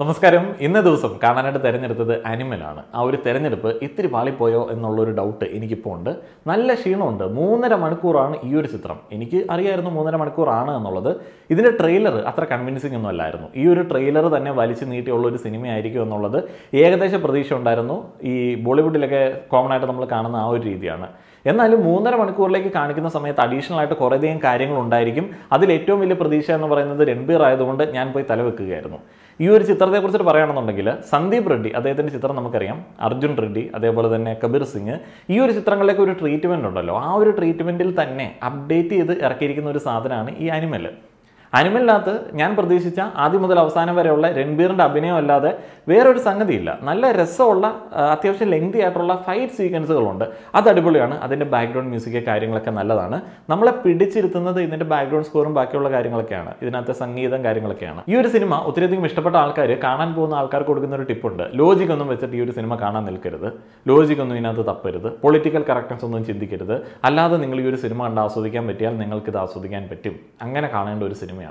നമസ്കാരം. ഇന്ന ദിവസം കാണാനായിട്ട് തിരഞ്ഞെടുത്തത് അനിമലാണ് ആ ഒരു തിരഞ്ഞെടുപ്പ് ഇത്തിരി പാളിപ്പോയോ എന്നുള്ളൊരു ഡൗട്ട് എനിക്കിപ്പോൾ ഉണ്ട്. നല്ല ക്ഷീണമുണ്ട്. മൂന്നര മണിക്കൂറാണ് ഈ ഒരു ചിത്രം. എനിക്ക് അറിയായിരുന്നു മൂന്നര മണിക്കൂറാണ് എന്നുള്ളത്. ഇതിന്റെ ട്രെയിലർ അത്ര കൺവിൻസിംഗ് ഒന്നും അല്ലായിരുന്നു. ഈ ഒരു ട്രെയിലർ തന്നെ വലിച്ചു നീട്ടിയുള്ള ഒരു സിനിമയായിരിക്കും എന്നുള്ളത് ഏകദേശ പ്രതീക്ഷ ഉണ്ടായിരുന്നു. ഈ ബോളിവുഡിലൊക്കെ കോമൺ ആയിട്ട് നമ്മൾ കാണുന്ന ആ ഒരു രീതിയാണ്. എന്നാലും മൂന്നര മണിക്കൂറിലേക്ക് കാണിക്കുന്ന സമയത്ത് അഡീഷണൽ ആയിട്ട് കുറേയധികം കാര്യങ്ങളുണ്ടായിരിക്കും അതിൽ ഏറ്റവും വലിയ പ്രതീക്ഷ എന്ന് പറയുന്നത് രൺബീർ ആയതുകൊണ്ട് ഞാൻ പോയി തലവെക്കുകയായിരുന്നു. ഈ ഒരു ചിത്രത്തെക്കുറിച്ചിട്ട് പറയുകയാണെന്നുണ്ടെങ്കിൽ സന്ദീപ് റെഡ്ഡി അദ്ദേഹത്തിന്റെ ചിത്രം നമുക്കറിയാം. അർജുൻ റെഡ്ഡി അതേപോലെ തന്നെ കബീർ സിംഗ്. ഈ ഒരു ചിത്രങ്ങളിലേക്ക് ഒരു ട്രീറ്റ്മെന്റ് ഉണ്ടല്ലോ. ആ ഒരു ട്രീറ്റ്മെന്റിൽ തന്നെ അപ്ഡേറ്റ് ചെയ്ത് ഇറക്കിയിരിക്കുന്ന ഒരു സാധനമാണ് ഈ അനിമൽ അനിമലിനകത്ത് ഞാൻ പ്രതീക്ഷിച്ച ആദ്യം മുതൽ അവസാനം വരെയുള്ള രൺബീറിന്റെ അഭിനയം അല്ലാതെ വേറൊരു സംഗതിയില്ല. നല്ല രസമുള്ള അത്യാവശ്യം ലെങ്തി ആയിട്ടുള്ള ഫൈറ്റ് സീക്വൻസുകളുണ്ട് അത് അടിപൊളിയാണ്. അതിന്റെ ബാക്ക്ഗ്രൗണ്ട് മ്യൂസിക് കാര്യങ്ങളൊക്കെ നല്ലതാണ്. നമ്മളെ പിടിച്ചിരുത്തുന്നത് ഇതിന്റെ ബാക്ക്ഗ്രൗണ്ട് സ്കോറും ബാക്കിയുള്ള കാര്യങ്ങളൊക്കെയാണ്. ഇതിനകത്തെ സംഗീതം കാര്യങ്ങളൊക്കെയാണ്. ഈ ഒരു സിനിമ ഒത്തിരിയധികം ഇഷ്ടപ്പെട്ട ആൾക്കാർ കാണാൻ പോകുന്ന ആൾക്കാർക്ക് കൊടുക്കുന്ന ഒരു ടിപ്പുണ്ട് ലോജിക് ഒന്നും വെച്ചിട്ട് ഈ ഒരു സിനിമ കാണാൻ നിൽക്കരുത്. ലോജിക് ഒന്നും ഇതിനകത്ത് തപ്പരുത്. പൊളിറ്റിക്കൽ കറക്റ്റ്നസ് ഒന്നും ചിന്തിക്കരുത്. അല്ലാതെ നിങ്ങൾ ഈ ഒരു സിനിമ കണ്ട് ആസ്വദിക്കാൻ പറ്റിയാൽ നിങ്ങൾക്ക് ഇത് ആസ്വദിക്കാൻ പറ്റും. അങ്ങനെ കാണേണ്ട ഒരു സിനിമയാണ്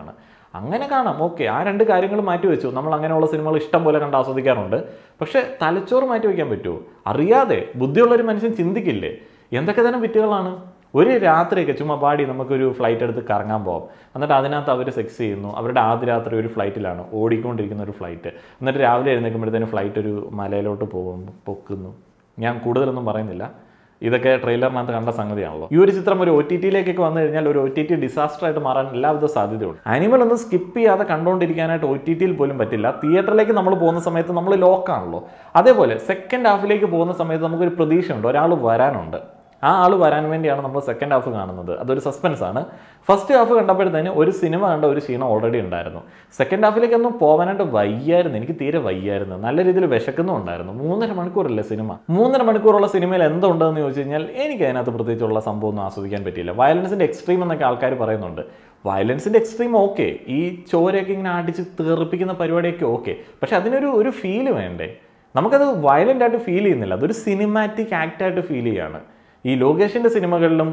അങ്ങനെ കാണാം. ഓക്കെ ആ രണ്ട് കാര്യങ്ങൾ മാറ്റി വെച്ചു. നമ്മൾ അങ്ങനെയുള്ള സിനിമകൾ ഇഷ്ടം പോലെ കണ്ട് ആസ്വദിക്കാറുണ്ട്. പക്ഷേ തലച്ചോറ് മാറ്റി വയ്ക്കാൻ പറ്റുമോ അറിയാതെ ബുദ്ധിയുള്ളൊരു മനുഷ്യൻ ചിന്തിക്കില്ലേ? എന്തൊക്കെ തരം വിറ്റുകളാണ്? ഒരു രാത്രിയൊക്കെ ചുമ്മാ പാടി നമുക്കൊരു ഫ്ലൈറ്റ് എടുത്ത് കറങ്ങാൻ പോകാം എന്നിട്ട് അതിനകത്ത് അവർ സെക്സ് ചെയ്യുന്നു. അവരുടെ ആദ്യ രാത്രി ഒരു ഫ്ലൈറ്റിലാണ് ഓടിക്കൊണ്ടിരിക്കുന്ന ഒരു ഫ്ലൈറ്റ് എന്നിട്ട് രാവിലെ എഴുന്നേൽക്കുമ്പോഴത്തേന് ഫ്ലൈറ്റ് ഒരു മലയിലോട്ട് പോകും പൊക്കുന്നു. ഞാൻ കൂടുതലൊന്നും പറയുന്നില്ല. ഇതൊക്കെ ട്രെയിലറിനകത്ത് കണ്ട സംഗതിയാണല്ലോ. ഈ ഒരു ചിത്രം ഒരു ഒ ടി ടിയിലേക്കൊക്കെ വന്നു കഴിഞ്ഞാൽ ഒരു ഒ ടി ടി ഡിസാസ്റ്റർ ആയിട്ട് മാറാൻ എല്ലാവിധ സാധ്യതയുണ്ട്. അനിമൽ ഒന്ന് സ്കിപ്പ് ചെയ്യാതെ കണ്ടുകൊണ്ടിരിക്കാനായിട്ട് ഒ ടി ടിയിൽ പോലും പറ്റില്ല. തിയേറ്ററിലേക്ക് നമ്മൾ പോകുന്ന സമയത്ത് നമ്മൾ ലോക്കാണല്ലോ അതേപോലെ സെക്കൻഡ് ഹാഫിലേക്ക് പോകുന്ന സമയത്ത് നമുക്കൊരു പ്രതീക്ഷയുണ്ട്. ഒരാൾ വരാനുണ്ട്. ആ ആൾ വരാൻ വേണ്ടിയാണ് നമ്മൾ സെക്കൻഡ് ഹാഫ് കാണുന്നത്. അതൊരു സസ്പെൻസ് ആണ്. ഫസ്റ്റ് ഹാഫ് കണ്ടപ്പോഴത്തേന് ഒരു സിനിമ കണ്ട ഒരു ക്ഷീണം ഓൾറെഡി ഉണ്ടായിരുന്നു. സെക്കൻഡ് ഹാഫിലേക്കൊന്നും പോകാനായിട്ട് വയ്യായിരുന്നു. എനിക്ക് തീരെ വയ്യായിരുന്നു. നല്ല രീതിയിൽ വിശക്കുന്നുണ്ടായിരുന്നു മൂന്നര മണിക്കൂറല്ലേ സിനിമ മൂന്നര മണിക്കൂറുള്ള സിനിമയിൽ എന്തുണ്ടെന്ന് ചോദിച്ചു കഴിഞ്ഞാൽ എനിക്ക് അതിനകത്ത് പ്രത്യേകിച്ചുള്ള സംഭവം ഒന്നും ആസ്വദിക്കാൻ പറ്റിയില്ല. വയലൻസിന്റെ എക്സ്ട്രീം എന്നൊക്കെ ആൾക്കാർ പറയുന്നുണ്ട്. വയലൻസിന്റെ എക്സ്ട്രീം ഓക്കെ ഈ ചോരയൊക്കെ ഇങ്ങനെ അടിച്ച് തീർപ്പിക്കുന്ന പരിപാടിയൊക്കെ ഓക്കെ പക്ഷെ അതിനൊരു ഒരു ഫീൽ വേണ്ടേ? നമുക്കത് വയലന്റ് ആയിട്ട് ഫീൽ ചെയ്യുന്നില്ല. അതൊരു സിനിമാറ്റിക് ആക്റ്റായിട്ട് ഫീൽ ചെയ്യാണ്. ഈ ലോകേഷിന്റെ സിനിമകളിലും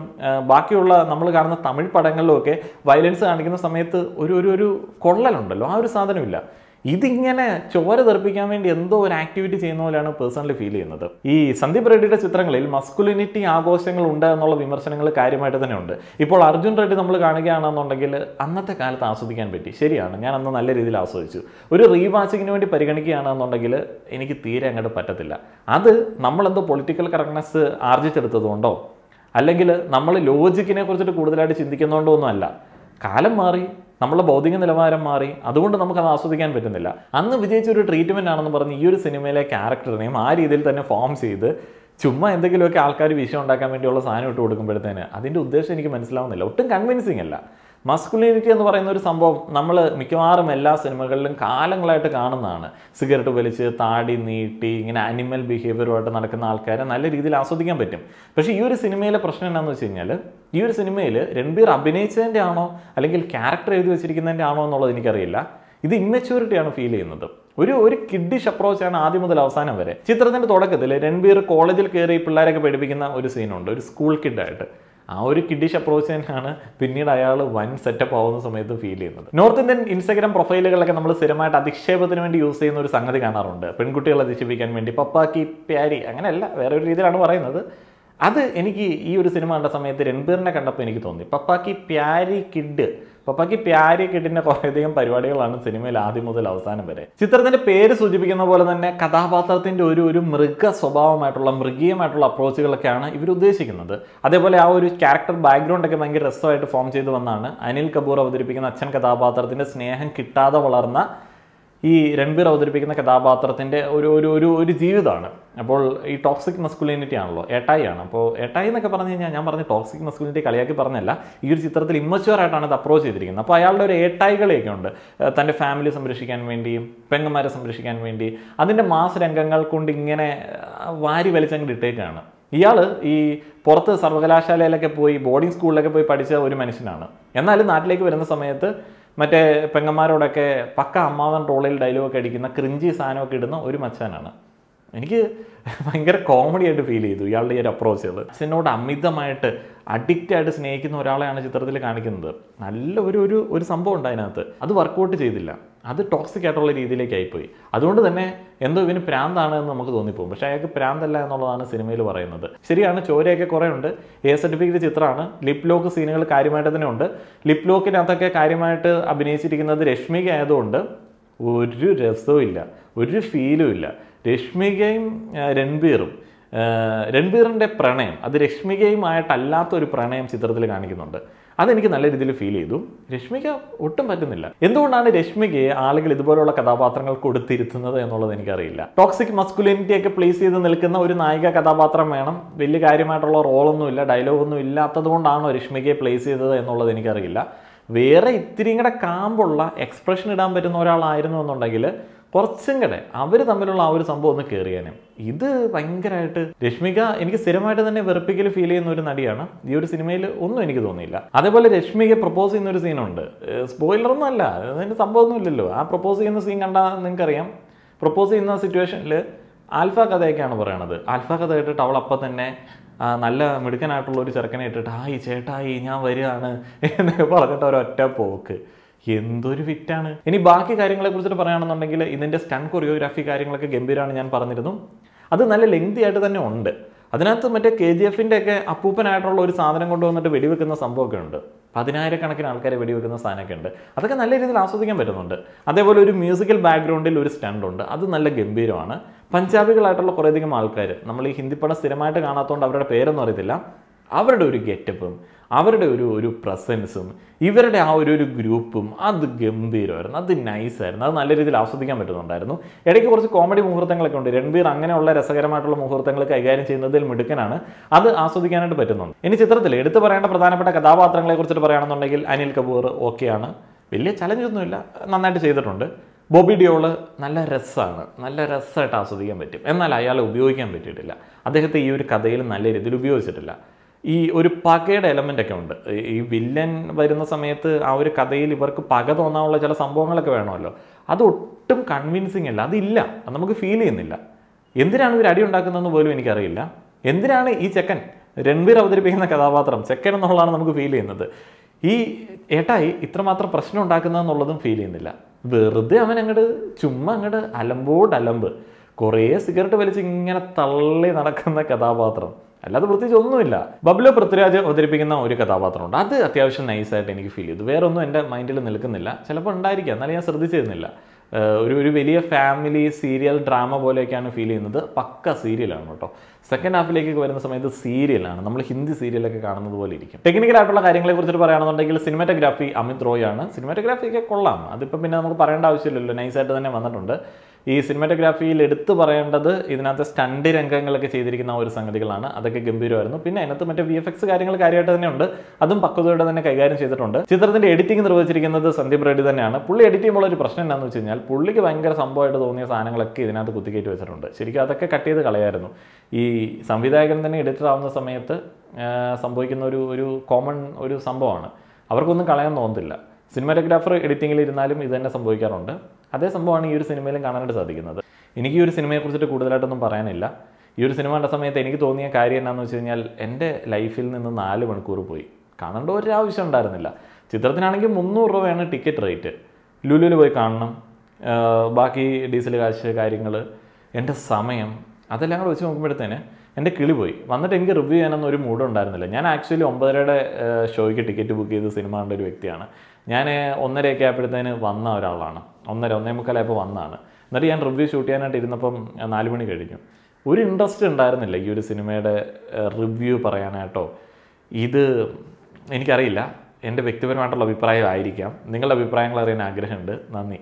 ബാക്കിയുള്ള നമ്മൾ കാണുന്ന തമിഴ് പടങ്ങളിലും ഒക്കെ വയലൻസ് കാണിക്കുന്ന സമയത്ത് ഒരു ഒരു കൊള്ളലുണ്ടല്ലോ. ആ ഒരു സാധനമില്ല. ഇതിങ്ങനെ ചോര തെറിപ്പിക്കാൻ വേണ്ടി എന്തോ ഒരു ആക്ടിവിറ്റി ചെയ്യുന്ന പോലെയാണ് പേഴ്സണലി ഫീൽ ചെയ്യുന്നത്. ഈ സന്ദീപ് റെഡ്ഡിയുടെ ചിത്രങ്ങളിൽ മസ്കുലിനിറ്റി ആഘോഷങ്ങൾ ഉണ്ട് എന്നുള്ള വിമർശനങ്ങൾ കാര്യമായിട്ട് തന്നെ ഉണ്ട് ഇപ്പോൾ അർജുൻ റെഡ്ഡി നമ്മൾ കാണുകയാണെന്നുണ്ടെങ്കിൽ അന്നത്തെ കാലത്ത് ആസ്വദിക്കാൻ പറ്റി. ശരിയാണ് ഞാൻ അന്ന് നല്ല രീതിയിൽ ആസ്വദിച്ചു. ഒരു റീവാച്ചിങ്ങിന് വേണ്ടി പരിഗണിക്കുകയാണെന്നുണ്ടെങ്കിൽ എനിക്ക് തീരെ അങ്ങോട്ട് പറ്റത്തില്ല. അത് നമ്മളെന്തോ പൊളിറ്റിക്കൽ കറക്റ്റ്നെസ് ആർജിച്ചെടുത്തതുകൊണ്ടോ അല്ലെങ്കിൽ നമ്മൾ ലോജിക്കിനെ കുറിച്ചിട്ട് കൂടുതലായിട്ട് ചിന്തിക്കുന്നതുകൊണ്ടോ ഒന്നും അല്ല. കാലം മാറി നമ്മളെ ഭൗതിക നിലവാരം മാറി അതുകൊണ്ട് നമുക്കത് ആസ്വദിക്കാൻ പറ്റുന്നില്ല. അന്ന് വിജയിച്ച ഒരു ട്രീറ്റ്മെന്റ് ആണെന്ന് പറഞ്ഞ് ഈ ഒരു സിനിമയിലെ ക്യാരക്ടറിനെയും ആ രീതിയിൽ തന്നെ ഫോം ചെയ്ത് ചുമ്മാ എന്തെങ്കിലുമൊക്കെ ആൾക്കാർ വിഷയം ഉണ്ടാക്കാൻ വേണ്ടിയുള്ള സാധനം ഇട്ട് കൊടുക്കുമ്പോഴത്തേന് അതിന്റെ ഉദ്ദേശം എനിക്ക് മനസ്സിലാവുന്നില്ല. ഒട്ടും കൺവിൻസിങ് അല്ല. മസ്കുലിനിറ്റി എന്ന് പറയുന്ന ഒരു സംഭവം നമ്മൾ മിക്കവാറും എല്ലാ സിനിമകളിലും കാലങ്ങളായിട്ട് കാണുന്നതാണ്. സിഗരറ്റ് വലിച്ച് താടി നീട്ടി ഇങ്ങനെ അനിമൽ ബിഹേവിയറുമായിട്ട് നടക്കുന്ന ആൾക്കാരെ നല്ല രീതിയിൽ ആസ്വദിക്കാൻ പറ്റും. പക്ഷേ ഈ ഒരു സിനിമയിലെ പ്രശ്നം എന്താണെന്ന് വെച്ച് കഴിഞ്ഞാൽ ഈ ഒരു സിനിമയിൽ രൺബീർ അഭിനയിച്ചതിന്റെ ആണോ അല്ലെങ്കിൽ ക്യാരക്ടർ എഴുതി വെച്ചിരിക്കുന്നതിന്റെ ആണോ എന്നുള്ളത് എനിക്കറിയില്ല. ഇത് ഇമ്മച്യൂരിറ്റിയാണ് ഫീൽ ചെയ്യുന്നത്. ഒരു ഒരു കിഡിഷ് അപ്രോച്ചാണ് ആദ്യം മുതൽ അവസാനം വരെ. ചിത്രത്തിന്റെ തുടക്കത്തിൽ രൺബീർ കോളേജിൽ കയറി പിള്ളേരൊക്കെ പഠിപ്പിക്കുന്ന ഒരു സീനുണ്ട് ഒരു സ്കൂൾ കിഡായിട്ട് ആ ഒരു കിഡിഷ് അപ്രോച്ച് തന്നെയാണ് പിന്നീട് അയാൾ വൻ സെറ്റപ്പ് ആവുന്ന സമയത്ത് ഫീൽ ചെയ്യുന്നത്. നോർത്ത് ഇന്ത്യൻ ഇൻസ്റ്റാഗ്രാം പ്രൊഫൈലുകളൊക്കെ നമ്മൾ സ്ഥിരമായിട്ട് അധിക്ഷേപത്തിന് വേണ്ടി യൂസ് ചെയ്യുന്ന ഒരു സംഗതി കാണാറുണ്ട്. പെൺകുട്ടികളെ അധിക്ഷേപിക്കാൻ വേണ്ടി പപ്പാക്കി പ്യാരി അങ്ങനെയല്ല വേറെ ഒരു രീതിയിലാണ് പറയുന്നത്. അത് എനിക്ക് ഈ ഒരു സിനിമ കണ്ട സമയത്ത് രൺബീറിനെ കണ്ടപ്പോൾ എനിക്ക് തോന്നി. പപ്പാക്ക് പ്യാരി കിഡ്. പപ്പാക്ക് പ്യാരി കിഡിന്റെ കുറേയധികം പരിപാടികളാണ് സിനിമയിൽ ആദ്യം മുതൽ അവസാനം വരെ. ചിത്രത്തിന്റെ പേര് സൂചിപ്പിക്കുന്ന പോലെ തന്നെ കഥാപാത്രത്തിന്റെ ഒരു ഒരു മൃഗ സ്വഭാവമായിട്ടുള്ള മൃഗീയമായിട്ടുള്ള അപ്രോച്ചുകളൊക്കെയാണ് ഇവർ ഉദ്ദേശിക്കുന്നത്. അതേപോലെ ആ ഒരു ക്യാരക്ടർ ബാക്ക്ഗ്രൗണ്ട് ഒക്കെ ഭയങ്കര രസമായിട്ട് ഫോം ചെയ്തു വന്നാണ്. അനിൽ കപൂർ അവതരിപ്പിക്കുന്ന അച്ഛൻ കഥാപാത്രത്തിന്റെ സ്നേഹം കിട്ടാതെ വളർന്ന ഈ രൺബീർ അവതരിപ്പിക്കുന്ന കഥാപാത്രത്തിന്റെ ഒരു ഒരു ഒരു ഒരു ജീവിതമാണ്. അപ്പോൾ ഈ ടോക്സിക് മസ്കുലിനിറ്റി ആണല്ലോ ഏട്ടായി ആണ് അപ്പോൾ ഏട്ടായി എന്നൊക്കെ പറഞ്ഞു കഴിഞ്ഞാൽ ഞാൻ പറഞ്ഞ ടോക്സിക് മസ്കുലിനിറ്റി കളിയാക്കി പറഞ്ഞല്ല ഈ ഒരു ചിത്രത്തിൽ ഇമ്മച്ചുവറായിട്ടാണ് ഇത് അപ്രോച്ച് ചെയ്തിരിക്കുന്നത്. അപ്പോൾ അയാളുടെ ഒരു ഏട്ടായികളെയൊക്കെ ഉണ്ട്. തന്റെ ഫാമിലി സംരക്ഷിക്കാൻ വേണ്ടിയും പെങ്ങന്മാരെ സംരക്ഷിക്കാൻ വേണ്ടി അതിന്റെ മാസ് രംഗങ്ങൾ കൊണ്ട് ഇങ്ങനെ വാരി വലിച്ചങ്ങ് ഇട്ടേക്കാണ്. ഇയാൾ ഈ പുറത്ത് സർവകലാശാലയിലൊക്കെ പോയി ബോർഡിംഗ് സ്കൂളിലൊക്കെ പോയി പഠിച്ച ഒരു മനുഷ്യനാണ്. എന്നാലും നാട്ടിലേക്ക് വരുന്ന സമയത്ത് മറ്റേ പെങ്ങന്മാരോടൊക്കെ പക്ക അമ്മാവൻ റോളിൽ ഡയലോഗൊക്കെ അടിക്കുന്ന ക്രിഞ്ചി സാധനമൊക്കെ ഇടുന്ന ഒരു മച്ചാനാണ്. എനിക്ക് ഭയങ്കര കോമഡി ആയിട്ട് ഫീൽ ചെയ്തു ഇയാളുടെ ഈ ഒരു അപ്രോച്ച് അപ്രോച്ചുകൾ അച്ഛനോട് അമിതമായിട്ട് അഡിക്റ്റ് ആയിട്ട് സ്നേഹിക്കുന്ന ഒരാളെയാണ് ചിത്രത്തിൽ കാണിക്കുന്നത്. നല്ല ഒരു ഒരു ഒരു സംഭവം ഉണ്ട് അതിനകത്ത്. അത് വർക്കൗട്ട് ചെയ്തില്ല. അത് ടോക്സിക് ആയിട്ടുള്ള രീതിയിലേക്ക് ആയിപ്പോയി. അതുകൊണ്ട് തന്നെ എന്തോ ഇവന് പ്രാന്താണ് എന്ന് നമുക്ക് തോന്നിപ്പോകും. പക്ഷേ അയാൾക്ക് പ്രാന്തല്ല എന്നുള്ളതാണ് സിനിമയിൽ പറയുന്നത്. ശരിയാണ് ചോരയൊക്കെ കുറേ ഉണ്ട്. എ സർട്ടിഫിക്കറ്റ് ചിത്രമാണ്. ലിപ് ലോക്ക് സീനുകൾ കാര്യമായിട്ട് തന്നെ ഉണ്ട്. ലിപ് ലോക്കിനകത്തൊക്കെ കാര്യമായിട്ട് അഭിനയിച്ചിരിക്കുന്നത് രശ്മിക ആയതുകൊണ്ട് ഒരു രസവും ഇല്ല ഒരു ഫീലും ഇല്ല. രശ്മികയും രൺബീറും രൺബീറിന്റെ പ്രണയം അത് രശ്മികയുമായിട്ടല്ലാത്ത ഒരു പ്രണയം ചിത്രത്തിൽ കാണിക്കുന്നുണ്ട്. അതെനിക്ക് നല്ല രീതിയിൽ ഫീൽ ചെയ്തു. രശ്മിക ഒട്ടും പറ്റുന്നില്ല. എന്തുകൊണ്ടാണ് രശ്മികയെ ആളുകൾ ഇതുപോലുള്ള കഥാപാത്രങ്ങൾ കൊടുത്തിരുത്തുന്നത് എന്നുള്ളത് എനിക്കറിയില്ല. ടോക്സിക് മസ്കുലിനിറ്റി ഒക്കെ പ്ലേസ് ചെയ്ത് നിൽക്കുന്ന ഒരു നായിക കഥാപാത്രം വേണം. വലിയ കാര്യമായിട്ടുള്ള റോളൊന്നും ഇല്ല ഡയലോഗൊന്നും ഇല്ലാത്തത് കൊണ്ടാണോ രശ്മികയെ പ്ലേസ് ചെയ്തത് എന്നുള്ളത് എനിക്കറിയില്ല. വേറെ ഇത്തിരിയും കൂടെ കാമ്പുള്ള എക്സ്പ്രഷൻ ഇടാൻ പറ്റുന്ന ഒരാളായിരുന്നു എന്നുണ്ടെങ്കിൽ കുറച്ചും കൂടെ അവർ തമ്മിലുള്ള ആ ഒരു സംഭവം ഒന്ന് കയറിയാനും ഇത് ഭയങ്കരമായിട്ട് രശ്മിക എനിക്ക് സ്ഥിരമായിട്ട് തന്നെ വെറുപ്പിക്കൽ ഫീൽ ചെയ്യുന്ന ഒരു നടിയാണ്. ഈ ഒരു സിനിമയിൽ ഒന്നും എനിക്ക് തോന്നിയില്ല. അതേപോലെ രശ്മിക പ്രപ്പോസ് ചെയ്യുന്ന ഒരു സീനുണ്ട് സ്പോയിലറൊന്നും അല്ല. അതിന്റെ സംഭവമൊന്നും ഇല്ലല്ലോ. ആ പ്രപ്പോസ് ചെയ്യുന്ന സീൻ കണ്ടാൽ നിങ്ങൾക്കറിയാം. പ്രപ്പോസ് ചെയ്യുന്ന സിറ്റുവേഷനിൽ ആൽഫ കഥയൊക്കെയാണ് പറയണത്. ആൽഫ കഥ കേട്ടിട്ട് അവൾ അപ്പം തന്നെ നല്ല മിടുക്കനായിട്ടുള്ള ഒരു ചെറുക്കനെ ഇട്ടിട്ട് ആയി ചേട്ടായി ഞാൻ വരികയാണ് എന്നൊക്കെ പറഞ്ഞിട്ട് ഒരൊറ്റ പോക്ക്. എന്തൊരു ഫിറ്റാണ് ഇനി ബാക്കി കാര്യങ്ങളെ കുറിച്ചിട്ട് പറയുകയാണെന്നുണ്ടെങ്കിൽ ഇതിന്റെ സ്റ്റൺ കൊറിയോഗ്രാഫി കാര്യങ്ങളൊക്കെ ഗംഭീരമാണ് ഞാൻ പറഞ്ഞിരുന്നു. അത് നല്ല ലെങ്തി ആയിട്ട് തന്നെ ഉണ്ട്. അതിനകത്ത് മറ്റേ കെ ജി എഫിന്റെ ഒക്കെ അപ്പൂപ്പനായിട്ടുള്ള ഒരു സാധനം കൊണ്ടുവന്നിട്ട് വെടിവെക്കുന്ന സംഭവമൊക്കെ ഉണ്ട്. പതിനായിരക്കണക്കിന് ആൾക്കാരെ വെടിവെക്കുന്ന സാധനമൊക്കെ ഉണ്ട്. അതൊക്കെ നല്ല രീതിയിൽ ആസ്വദിക്കാൻ പറ്റുന്നുണ്ട്. അതേപോലെ ഒരു മ്യൂസിക്കൽ ബാക്ക്ഗ്രൗണ്ടിൽ ഒരു സ്റ്റാൻഡ് ഉണ്ട്. അത് നല്ല ഗംഭീരമാണ്. പഞ്ചാബികളായിട്ടുള്ള കുറേയധികം ആൾക്കാർ നമ്മൾ ഈ ഹിന്ദി പടം സ്ഥിരമായിട്ട് കാണാത്തതുകൊണ്ട് അവരുടെ പേരൊന്നും അറിയത്തില്ല. അവരുടെ ഒരു ഗെറ്റപ്പും അവരുടെ ഒരു ഒരു പ്രസൻസും ഇവരുടെ ആ ഒരു ഒരു ഗ്രൂപ്പും അത് ഗംഭീരമായിരുന്നു അത് നൈസായിരുന്നു അത് നല്ല രീതിയിൽ ആസ്വദിക്കാൻ പറ്റുന്നുണ്ടായിരുന്നു. ഇടയ്ക്ക് കുറച്ച് കോമഡി മുഹൂർത്തങ്ങളൊക്കെ ഉണ്ട്. രൺബീർ അങ്ങനെയുള്ള രസകരമായിട്ടുള്ള മുഹൂർത്തങ്ങൾ കൈകാര്യം ചെയ്യുന്നതിൽ മിടുക്കനാണ്. അത് ആസ്വദിക്കാനായിട്ട് പറ്റുന്നുണ്ട്. ഇനി ചിത്രത്തിൽ എടുത്തു പറയേണ്ട പ്രധാനപ്പെട്ട കഥാപാത്രങ്ങളെ കുറിച്ചിട്ട് പറയുകയാണെന്നുണ്ടെങ്കിൽ അനിൽ കപൂർ ഓക്കെയാണ്. വലിയ ചലഞ്ച് ഒന്നുമില്ല. നന്നായിട്ട് ചെയ്തിട്ടുണ്ട്. ബോബി ഡിയോൾ നല്ല രസമാണ് നല്ല രസമായിട്ട് ആസ്വദിക്കാൻ പറ്റും. എന്നാൽ അയാളെ ഉപയോഗിക്കാൻ പറ്റിയിട്ടില്ല. അദ്ദേഹത്തെ ഈ ഒരു കഥയിൽ നല്ല രീതിയിൽ ഉപയോഗിച്ചിട്ടില്ല. ഈ ഒരു പകയുടെ എലമെന്റ് ഒക്കെ ഉണ്ട്. ഈ- വില്ലൻ വരുന്ന സമയത്ത് ആ ഒരു കഥയിൽ ഇവർക്ക് പക തോന്നാനുള്ള ചില സംഭവങ്ങളൊക്കെ വേണമല്ലോ. അത് ഒട്ടും കൺവിൻസിങ് അല്ല. അതില്ല. അത് നമുക്ക് ഫീൽ ചെയ്യുന്നില്ല. എന്തിനാണ് ഇവർ അടി ഉണ്ടാക്കുന്നതെന്ന് പോലും എനിക്കറിയില്ല. എന്തിനാണ് ഈ ചെക്കൻ രൺവീർ അവതരിപ്പിക്കുന്ന കഥാപാത്രം ചെക്കൻ എന്നുള്ളതാണ് നമുക്ക് ഫീൽ ചെയ്യുന്നത്. ഈ ഏട്ടായി ഇത്രമാത്രം പ്രശ്നം ഉണ്ടാക്കുന്നതെന്നുള്ളതും ഫീൽ ചെയ്യുന്നില്ല. വെറുതെ അവൻ അങ്ങോട്ട് ചുമ്മാ അങ്ങോട്ട് അലമ്പോട് അലമ്പ്. കുറേ സിഗരറ്റ് വലിച്ച് ഇങ്ങനെ തള്ളി നടക്കുന്ന കഥാപാത്രം. അല്ലാതെ പ്രത്യേകിച്ച് ഒന്നുമില്ല. ബബ്ലു പൃഥ്വിരാജ് അവതരിപ്പിക്കുന്ന ഒരു കഥാപാത്രമുണ്ട്. അത് അത്യാവശ്യം നൈസായിട്ട് എനിക്ക് ഫീൽ ചെയ്തു. വേറെ ഒന്നും എന്റെ മൈൻഡിൽ നിൽക്കുന്നില്ല. ചിലപ്പോൾ ഉണ്ടായിരിക്കാം. എന്നാലും ഞാൻ ശ്രദ്ധിച്ചിരുന്നില്ല. ഒരു ഒരു വലിയ ഫാമിലി സീരിയൽ ഡ്രാമ പോലെയൊക്കെയാണ് ഫീൽ ചെയ്യുന്നത്. പക്ക സീരിയലാണ് കേട്ടോ. സെക്കൻഡ് ഹാഫിലേക്ക് വരുന്ന സമയത്ത് സീരിയലാണ് നമ്മൾ ഹിന്ദി സീരിയലൊക്കെ കാണുന്നത് പോലെ ഇരിക്കും. ടെക്നിക്കലായിട്ടുള്ള കാര്യങ്ങളെ കുറിച്ചിട്ട് പറയുകയാണെന്നുണ്ടെങ്കിൽ സിനിമാറ്റോഗ്രാഫി അമിത് റോയ് ആണ്. സിനിമാറ്റോഗ്രാഫി ഒക്കെ കൊള്ളാം. അതിപ്പോൾ പിന്നെ നമുക്ക് പറയേണ്ട ആവശ്യമില്ലല്ലോ. നൈസായിട്ട് തന്നെ വന്നിട്ടുണ്ട്. ഈ സിനിമാറ്റോഗ്രാഫിയിൽ എടുത്തു പറയേണ്ടത് ഇതിനകത്ത് സ്റ്റണ്ട് രംഗങ്ങളൊക്കെ ചെയ്തിരിക്കുന്ന ഒരു സംഗതികളാണ്. അതൊക്കെ ഗംഭീരമായിരുന്നു. പിന്നെ അതിനകത്ത് മറ്റേ വി എഫ് എക്സ് കാര്യങ്ങൾ കാര്യമായിട്ട് തന്നെ ഉണ്ട്. അതും പക്വതയോടെ തന്നെ കൈകാര്യം ചെയ്തിട്ടുണ്ട്. ചിത്രത്തിന്റെ എഡിറ്റിംഗ് നിർവഹിച്ചിരിക്കുന്നത് സന്ദീപ് റെഡി തന്നെയാണ്. പുള്ളി എഡിറ്റ് ചെയ്യുമ്പോൾ ഒരു പ്രശ്നം എന്താണെന്ന് വെച്ച് കഴിഞ്ഞാൽ പുള്ളിക്ക് ഭയങ്കര സംഭവമായിട്ട് തോന്നിയ സാധനങ്ങളൊക്കെ ഇതിനകത്ത് കുത്തിക്കേറ്റ് വെച്ചിട്ടുണ്ട്. ശരിക്കും അതൊക്കെ കട്ട് ചെയ്ത് കളയായിരുന്നു. ഈ സംവിധായകൻ തന്നെ എഡിറ്റർ ആവുന്ന സമയത്ത് സംഭവിക്കുന്ന ഒരു ഒരു കോമൺ ഒരു സംഭവമാണ്. അവർക്കൊന്നും കളയാൻ തോന്നുന്നില്ല സിനിമാറ്റോഗ്രാഫർ എഡിറ്റിങ്ങിൽ ഇരുന്നാലും ഇത് തന്നെ സംഭവിക്കാറുണ്ട്. അതേ സംഭവമാണ് ഈ ഒരു സിനിമയിലും കാണാനായിട്ട് സാധിക്കുന്നത്. എനിക്ക് ഈ ഒരു സിനിമയെ കുറിച്ചിട്ട് കൂടുതലായിട്ടൊന്നും പറയാനില്ല. ഈ ഒരു സിനിമ കണ്ട സമയത്ത് എനിക്ക് തോന്നിയ കാര്യം എന്താണെന്ന് വെച്ച് കഴിഞ്ഞാൽ എന്റെ ലൈഫിൽ നിന്ന് നാല് മണിക്കൂർ പോയി. കാണേണ്ട ഒരു ആവശ്യം ഉണ്ടായിരുന്നില്ല. ചിത്രത്തിനാണെങ്കിൽ മുന്നൂറ് രൂപയാണ് ടിക്കറ്റ് റേറ്റ്. ലുലുവിൽ പോയി കാണണം. ബാക്കി ഡീസൽ കാശ് കാര്യങ്ങൾ എന്റെ സമയം അതെല്ലാം കൂടെ വെച്ച് നോക്കുമ്പോഴത്തേന് എന്റെ കിളി പോയി. വന്നിട്ട് എനിക്ക് റിവ്യൂ ചെയ്യാനൊന്നും ഒരു മൂഡ് ഉണ്ടായിരുന്നില്ല. ഞാൻ ആക്ച്വലി ഒമ്പതരയുടെ ഷോയ്ക്ക് ടിക്കറ്റ് ബുക്ക് ചെയ്ത് സിനിമ കണ്ട ഒരു വ്യക്തിയാണ്. ഞാൻ ഒന്നരയൊക്കെ ആയപ്പോഴത്തേന് വന്ന ഒരാളാണ്. ഒന്നര ഒന്നേ മുക്കാലായപ്പോൾ വന്നതാണ് എന്നിട്ട് ഞാൻ റിവ്യൂ ഷൂട്ട് ചെയ്യാനായിട്ട് ഇരുന്നപ്പം നാല് മണി കഴിഞ്ഞു. ഒരു ഇൻട്രസ്റ്റ് ഉണ്ടായിരുന്നില്ല ഈ ഒരു സിനിമയുടെ റിവ്യൂ പറയാനായിട്ടോ. ഇത് എനിക്കറിയില്ല. എന്റെ വ്യക്തിപരമായിട്ടുള്ള അഭിപ്രായം ആയിരിക്കാം. നിങ്ങളുടെ അഭിപ്രായങ്ങൾ അറിയാൻ ആഗ്രഹമുണ്ട്. നന്ദി.